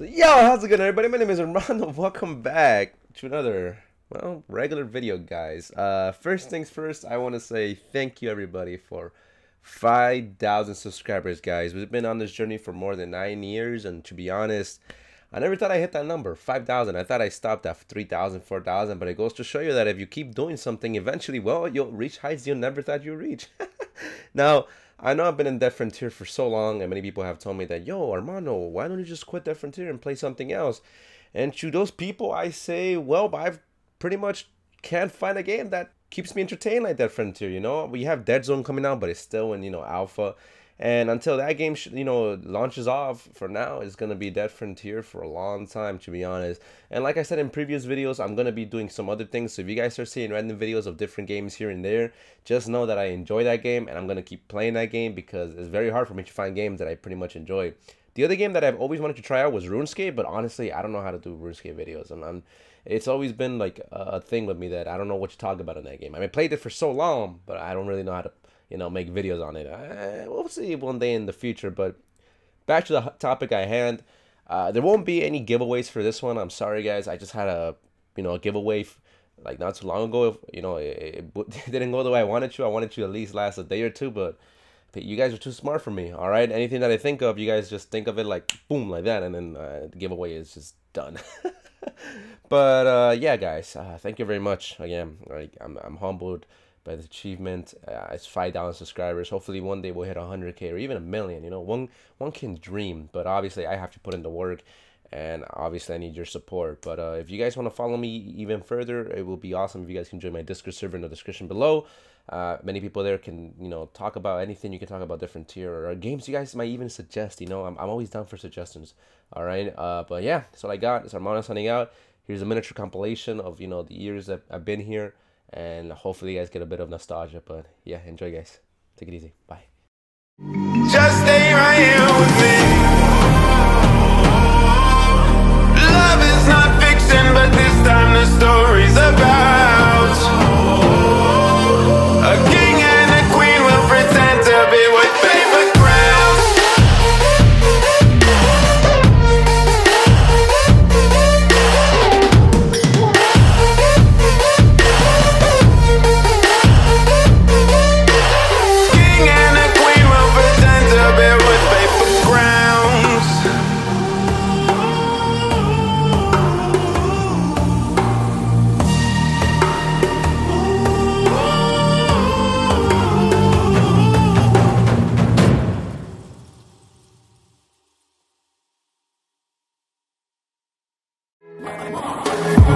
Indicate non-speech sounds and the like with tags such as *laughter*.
So yo, how's it going everybody? My name is Armando. *laughs* Welcome back to another, well, regular video guys. Uh, first things first, I want to say thank you everybody for 5,000 subscribers guys. We've been on this journey for more than 9 years and to be honest, I never thought I hit that number, 5,000. I thought I stopped at 3,000, 4,000, but it goes to show you that if you keep doing something, eventually, well, you'll reach heights you never thought you'd reach. *laughs* now, I know I've been in Dead Frontier for so long, and many people have told me that, yo, Armando, why don't you just quit Dead Frontier and play something else? And to those people, I say, well, I've pretty much can't find a game that keeps me entertained like Dead Frontier. You know, we have Dead Zone coming out, but it's still in you know alpha. And until that game, you know, launches off, for now, it's gonna be Dead Frontier for a long time, to be honest. And like I said in previous videos, I'm gonna be doing some other things. So if you guys start seeing random videos of different games here and there, just know that I enjoy that game, and I'm gonna keep playing that game because it's very hard for me to find games that I pretty much enjoy. The other game that I've always wanted to try out was RuneScape, but honestly, I don't know how to do RuneScape videos. And I'm, it's always been like a thing with me that I don't know what to talk about in that game. I mean, I played it for so long, but I don't really know how to you know, make videos on it. I, we'll see one day in the future. But back to the topic I hand. Uh, there won't be any giveaways for this one. I'm sorry, guys. I just had a, you know, a giveaway like not too long ago. You know, it, *laughs* it, didn't go the way I wanted to. I wanted to at least last a day or two, but you guys are too smart for me. All right, anything that I think of, you guys just think of it like boom, like that, and then uh, the giveaway is just done. *laughs* but uh, yeah, guys, uh, thank you very much again. Like I'm, I'm humbled by the achievement. Uh, it's five thousand subscribers. Hopefully, one day we'll hit hundred k or even a million. You know, one one can dream, but obviously, I have to put in the work, and obviously, I need your support. But uh, if you guys want to follow me even further, it will be awesome if you guys can join my Discord server in the description below. Uh, many people there can you know talk about anything. You can talk about different tier or games you guys might even suggest. You know, I'm I'm always down for suggestions. All right. Uh, but yeah, that's all I got. It's Armando signing out. Here's a miniature compilation of you know the years that I've been here and hopefully you guys get a bit of nostalgia. But yeah, enjoy, guys. Take it easy. Bye. Come on.